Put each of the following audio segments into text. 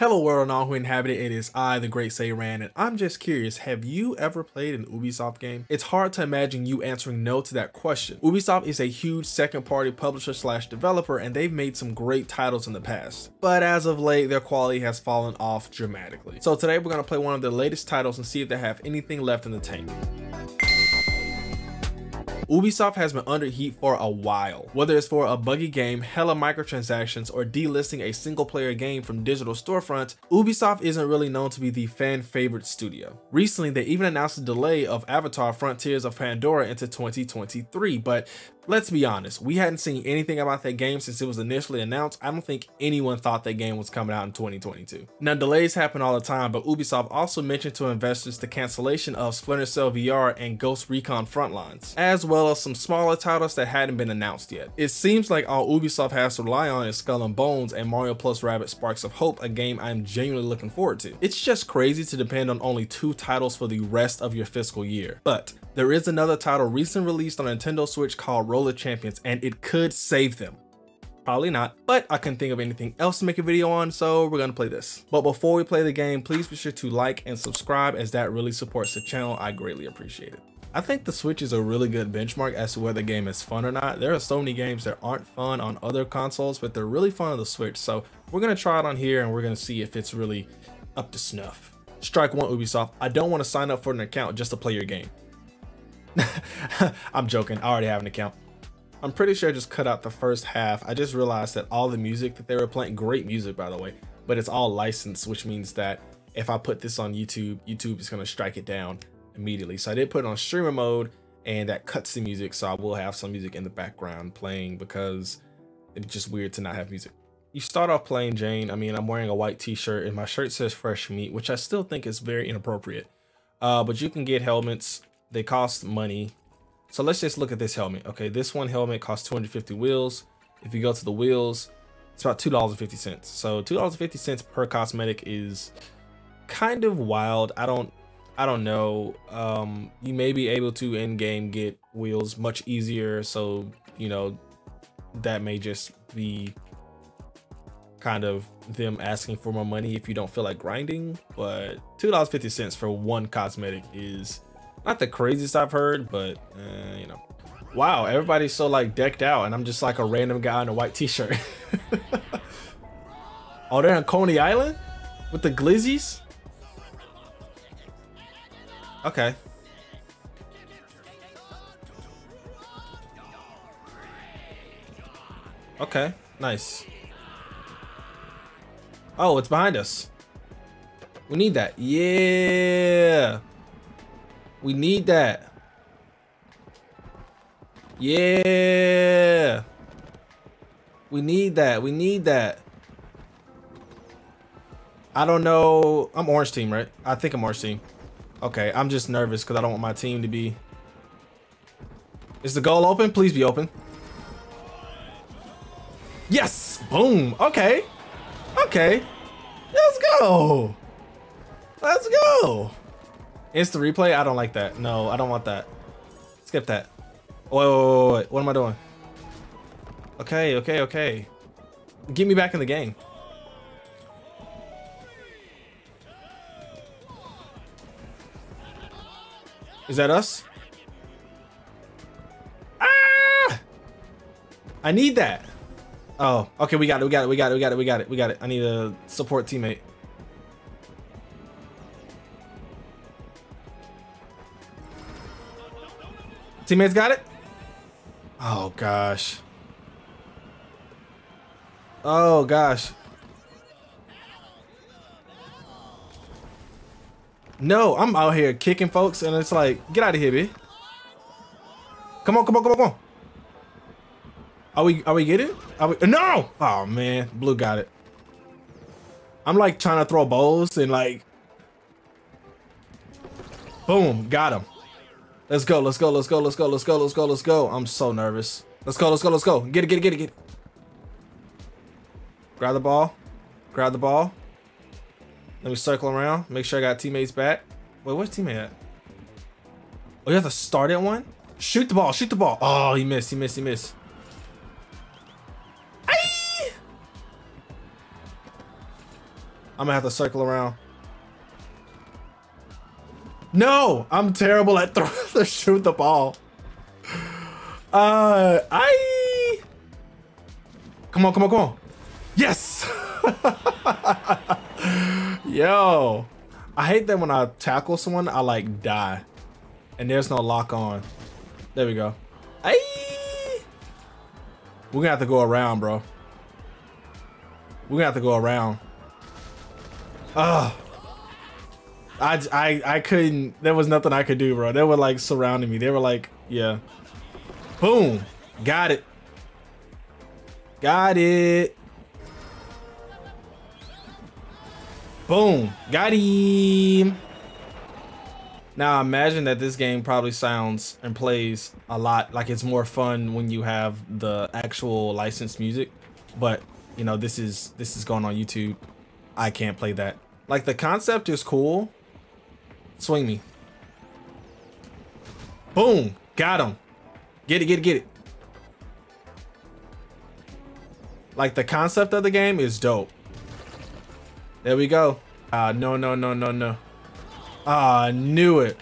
Hello world and all who inhabit it, it is I, the Great SaiyaRan, and I'm just curious, have you ever played an Ubisoft game? It's hard to imagine you answering no to that question. Ubisoft is a huge second party publisher slash developer and they've made some great titles in the past. But as of late, their quality has fallen off dramatically. So today we're going to play one of their latest titles and see if they have anything left in the tank. Ubisoft has been under heat for a while. Whether it's for a buggy game, hella microtransactions, or delisting a single player game from digital storefronts, Ubisoft isn't really known to be the fan favorite studio. Recently, they even announced a delay of Avatar Frontiers of Pandora into 2023, but let's be honest, we hadn't seen anything about that game since it was initially announced. I don't think anyone thought that game was coming out in 2022. Now, delays happen all the time, but Ubisoft also mentioned to investors the cancellation of Splinter Cell VR and Ghost Recon Frontlines, as well as some smaller titles that hadn't been announced yet. It seems like all Ubisoft has to rely on is Skull and Bones and Mario plus Rabbids Sparks of Hope, a game I'm genuinely looking forward to. It's just crazy to depend on only two titles for the rest of your fiscal year. But there is another title recently released on Nintendo Switch called Roller Champions, and it could save them. Probably not, but I couldn't think of anything else to make a video on, so we're gonna play this. But before we play the game, please be sure to like and subscribe as that really supports the channel. I greatly appreciate it. I think the Switch is a really good benchmark as to whether the game is fun or not. There are so many games that aren't fun on other consoles, but they're really fun on the Switch. So we're gonna try it on here and we're gonna see if it's really up to snuff. Strike one Ubisoft. I don't want to sign up for an account just to play your game. I'm joking. I already have an account. I'm pretty sure I just cut out the first half. I just realized that all the music that they were playing, great music by the way, but it's all licensed, which means that if I put this on YouTube, YouTube is gonna strike it down immediately. So I did put it on streamer mode and that cuts the music. So I will have some music in the background playing because it's just weird to not have music. You start off playing Jane. I mean, I'm wearing a white t-shirt and my shirt says fresh meat, which I still think is very inappropriate. Uh, but you can get helmets. They cost money. So let's just look at this helmet. Okay, this one helmet costs 250 wheels. If you go to the wheels, it's about $2.50. So $2.50 per cosmetic is kind of wild. I don't I don't know. Um, you may be able to in game get wheels much easier. So, you know, that may just be kind of them asking for more money if you don't feel like grinding. But $2.50 for one cosmetic is not the craziest I've heard, but uh, you know. Wow, everybody's so like decked out and I'm just like a random guy in a white t-shirt. oh, they're on Coney Island with the glizzies? Okay. Okay, nice. Oh, it's behind us. We need that. Yeah. We need that. Yeah. We need that. We need that. I don't know. I'm orange team, right? I think I'm orange team. Okay, I'm just nervous because I don't want my team to be... Is the goal open? Please be open. Yes! Boom! Okay. Okay. Let's go! Let's go! Instant replay? I don't like that. No, I don't want that. Skip that. Wait, wait, wait, wait. What am I doing? Okay, okay, okay. Get me back in the game. Is that us? Ah! I need that. Oh, okay, we got it, we got it, we got it, we got it, we got it, we got it. I need a support teammate. Teammates got it? Oh, gosh. Oh, gosh. No, I'm out here kicking folks, and it's like, get out of here, B. Come on, come on, come on, come on. Are we, are we getting? Are we, no! Oh, man. Blue got it. I'm like trying to throw bows and like, boom, got him. Let's go, let's go, let's go, let's go, let's go, let's go, let's go. I'm so nervous. Let's go, let's go, let's go. Get it, get it, get it, get it. Grab the ball. Grab the ball. Let me circle around. Make sure I got teammates back. Wait, where's teammate at? Oh, you have to start at one? Shoot the ball, shoot the ball. Oh, he missed, he missed, he missed. I'm gonna have to circle around. No, I'm terrible at throwing to shoot the ball. Uh, I. Come on, come on, come on. Yes. Yo, I hate that when I tackle someone, I like die, and there's no lock on. There we go. Aye. We're gonna have to go around, bro. We're gonna have to go around. Ugh. I, I, I couldn't, there was nothing I could do, bro. They were like surrounding me. They were like, yeah. Boom. Got it. Got it. Boom. Got him. Now I imagine that this game probably sounds and plays a lot like it's more fun when you have the actual licensed music. But you know, this is this is going on YouTube. I can't play that. Like the concept is cool. Swing me. Boom. Got him. Get it, get it, get it. Like the concept of the game is dope. There we go. Uh, no, no, no, no, no. Ah, I knew it.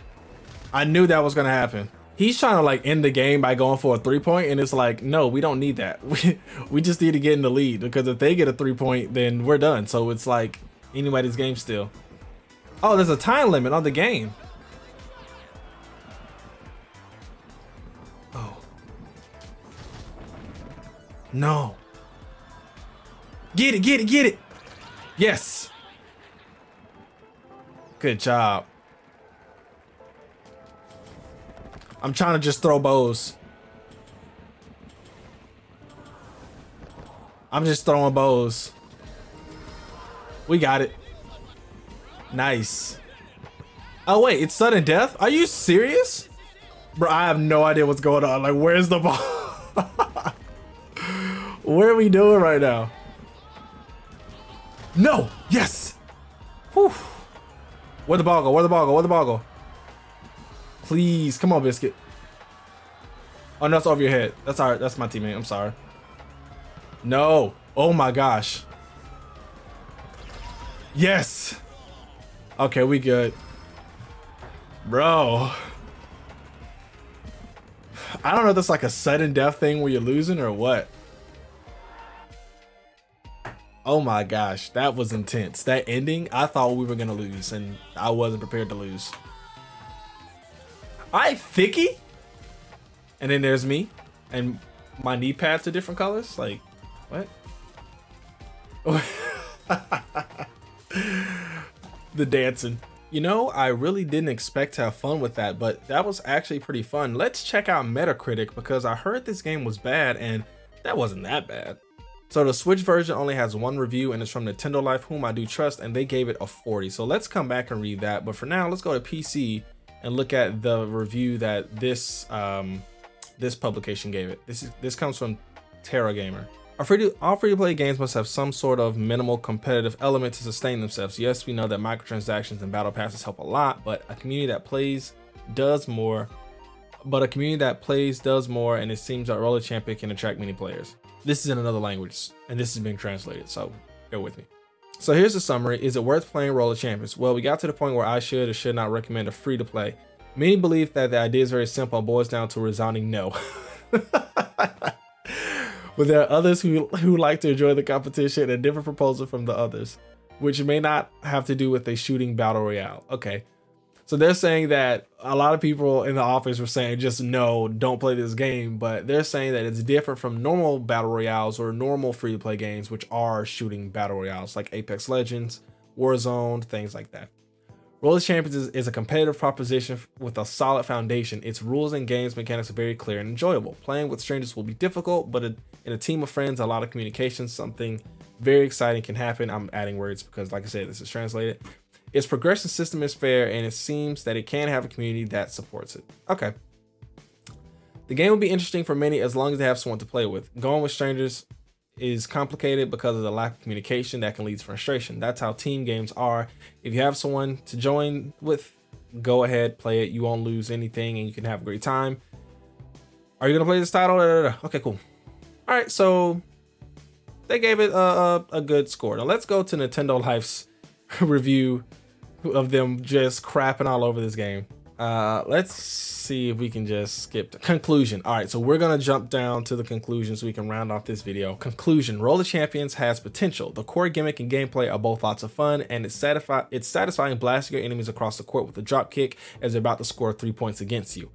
I knew that was gonna happen. He's trying to like end the game by going for a three point, and it's like, no, we don't need that. We we just need to get in the lead because if they get a three point, then we're done. So it's like anybody's game still. Oh, there's a time limit on the game. Oh. No. Get it, get it, get it. Yes. Good job. I'm trying to just throw bows. I'm just throwing bows. We got it. Nice. Oh wait, it's sudden death? Are you serious? Bro, I have no idea what's going on. Like, where's the ball? What are we doing right now? No! Yes! Whew. Where the ball go? Where the ball go? Where the ball go? Please, come on, biscuit. Oh, no, that's over your head. That's all right. That's my teammate. I'm sorry. No. Oh my gosh. Yes. Okay, we good. Bro. I don't know if that's like a sudden death thing where you're losing or what. Oh my gosh, that was intense. That ending, I thought we were gonna lose and I wasn't prepared to lose. I thicky. And then there's me. And my knee pads are different colors. Like, what? the dancing. You know, I really didn't expect to have fun with that, but that was actually pretty fun. Let's check out Metacritic because I heard this game was bad and that wasn't that bad. So the Switch version only has one review and it's from Nintendo Life, whom I do trust, and they gave it a 40. So let's come back and read that. But for now, let's go to PC and look at the review that this um, this publication gave it. This is this comes from Tierra Gamer. Free to, all free-to-play games must have some sort of minimal competitive element to sustain themselves. Yes, we know that microtransactions and battle passes help a lot, but a community that plays does more. But a community that plays does more, and it seems that Roller Champion can attract many players. This is in another language, and this is being translated, so bear with me. So here's the summary. Is it worth playing Roller Champions? Well, we got to the point where I should or should not recommend a free-to-play. Many believe that the idea is very simple and boils down to a resounding no. but there are others who, who like to enjoy the competition and different proposal from the others, which may not have to do with a shooting battle royale. Okay. So they're saying that a lot of people in the office were saying just no, don't play this game, but they're saying that it's different from normal battle royales or normal free to play games, which are shooting battle royales like Apex Legends, Warzone, things like that. Roller Champions is, is, a competitive proposition with a solid foundation. Its rules and games mechanics are very clear and enjoyable. Playing with strangers will be difficult, but in a team of friends, a lot of communication, something very exciting can happen. I'm adding words because, like I said, this is translated. Its progression system is fair, and it seems that it can have a community that supports it. Okay. The game will be interesting for many as long as they have someone to play with. Going with strangers is complicated because of the lack of communication that can lead to frustration. That's how team games are. If you have someone to join with, go ahead, play it. You won't lose anything and you can have a great time. Are you gonna play this title? Okay, cool. All right, so they gave it a, a, a, good score. Now let's go to Nintendo Life's review of them just crapping all over this game. Uh, let's see if we can just skip the conclusion. All right, so we're gonna jump down to the conclusion so we can round off this video. Conclusion, Roller Champions has potential. The core gimmick and gameplay are both lots of fun and it's, satisfi it's satisfying blasting your enemies across the court with a drop kick as they're about to score three points against you.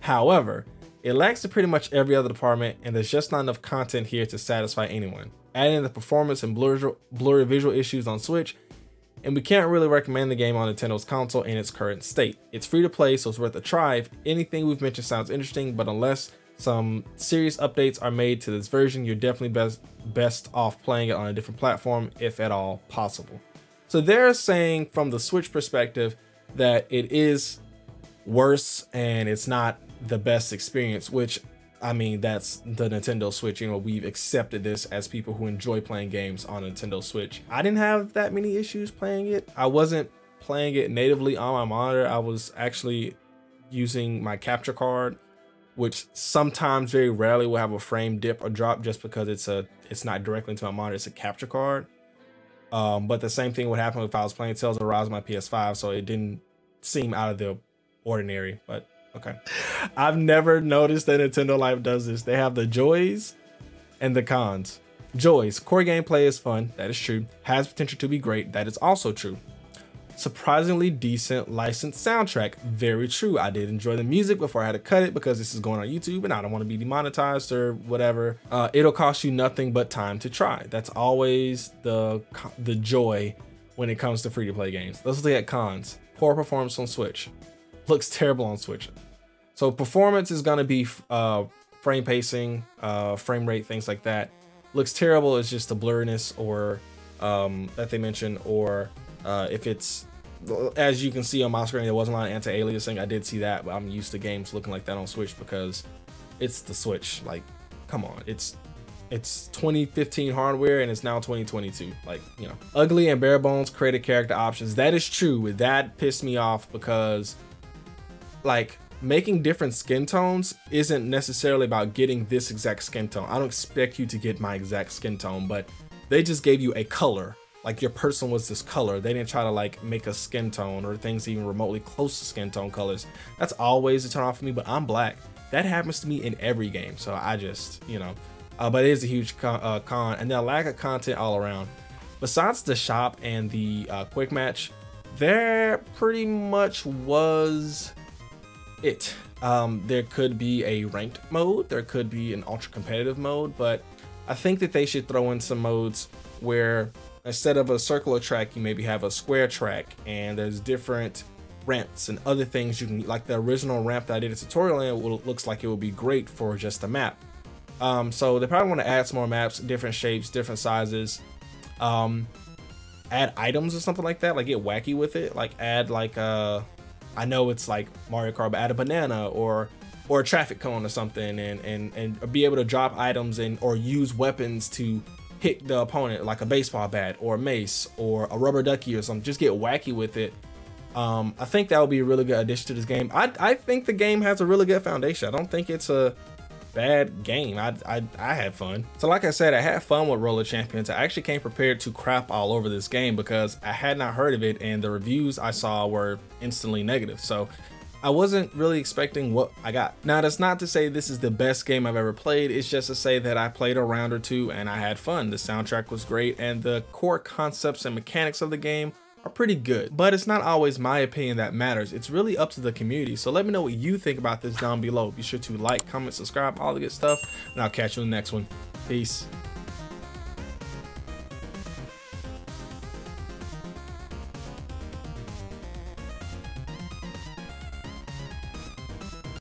However, it lacks in pretty much every other department and there's just not enough content here to satisfy anyone. Adding the performance and blurry, blurry visual issues on Switch and we can't really recommend the game on Nintendo's console in its current state. It's free to play, so it's worth a try if anything we've mentioned sounds interesting, but unless some serious updates are made to this version, you're definitely best, best off playing it on a different platform, if at all possible. So they're saying from the Switch perspective that it is worse and it's not the best experience, which I mean, that's the Nintendo Switch. You know, we've accepted this as people who enjoy playing games on Nintendo Switch. I didn't have that many issues playing it. I wasn't playing it natively on my monitor. I was actually using my capture card, which sometimes very rarely will have a frame dip or drop just because it's a it's not directly into my monitor, it's a capture card. Um, but the same thing would happen if I was playing Tales of Arise on my PS5, so it didn't seem out of the ordinary. But Okay. I've never noticed that Nintendo Life does this. They have the joys and the cons. Joys, core gameplay is fun, that is true. Has potential to be great, that is also true. Surprisingly decent licensed soundtrack, very true. I did enjoy the music before I had to cut it because this is going on YouTube and I don't want to be demonetized or whatever. Uh, it'll cost you nothing but time to try. That's always the the joy when it comes to free to play games. Let's look at cons. Poor performance on Switch. Looks terrible on Switch. So performance is going to be uh, frame pacing, uh, frame rate, things like that. Looks terrible is just the blurriness or um, that they mentioned, or uh, if it's as you can see on my screen, there wasn't a lot of anti-aliasing. I did see that, but I'm used to games looking like that on Switch because it's the Switch. Like, come on, it's it's 2015 hardware and it's now 2022. Like, you know, ugly and bare bones created character options. That is true. That pissed me off because, like, making different skin tones isn't necessarily about getting this exact skin tone. I don't expect you to get my exact skin tone, but they just gave you a color. Like your person was this color. They didn't try to like make a skin tone or things even remotely close to skin tone colors. That's always a turn off for me, but I'm black. That happens to me in every game. So I just, you know, uh, but it is a huge con, uh, con and the lack of content all around. Besides the shop and the uh, quick match, there pretty much was it. Um, there could be a ranked mode, there could be an ultra competitive mode, but I think that they should throw in some modes where instead of a circular track, you maybe have a square track and there's different ramps and other things you can, like the original ramp that I did a tutorial in, it looks like it would be great for just a map. Um, so they probably want to add some more maps, different shapes, different sizes. Um, add items or something like that, like get wacky with it, like add like uh I know it's like Mario Kart, but add a banana or or a traffic cone or something, and and and be able to drop items and or use weapons to hit the opponent, like a baseball bat or a mace or a rubber ducky or something. Just get wacky with it. Um, I think that would be a really good addition to this game. I I think the game has a really good foundation. I don't think it's a bad game. I, I, I had fun. So like I said, I had fun with Roller Champions. I actually came prepared to crap all over this game because I had not heard of it and the reviews I saw were instantly negative. So I wasn't really expecting what I got. Now that's not to say this is the best game I've ever played, it's just to say that I played a round or two and I had fun. The soundtrack was great and the core concepts and mechanics of the game are pretty good, but it's not always my opinion that matters. It's really up to the community. So let me know what you think about this down below. Be sure to like, comment, subscribe, all the good stuff, and I'll catch you in the next one. Peace.